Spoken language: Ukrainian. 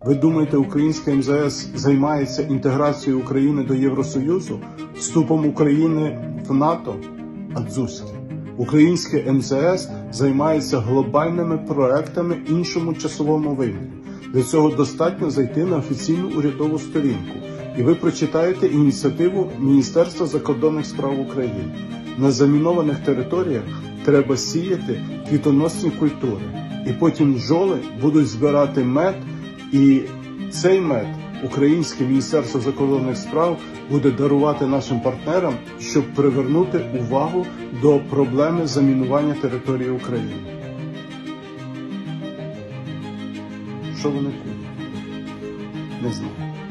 Ви думаєте, українська МЗС займається інтеграцією України до Євросоюзу, вступом України в НАТО? Адзуськи. Українське МЗС займається глобальними проектами іншому часовому вимірі. Для цього достатньо зайти на офіційну урядову сторінку, і ви прочитаєте ініціативу Міністерства закордонних справ України. На замінованих територіях треба сіяти квітоносні культури, і потім бджоли будуть збирати мед, і цей мед Українське Міністерство закордонних справ буде дарувати нашим партнерам, щоб привернути увагу до проблеми замінування території України. Що вони кують? Не знаю.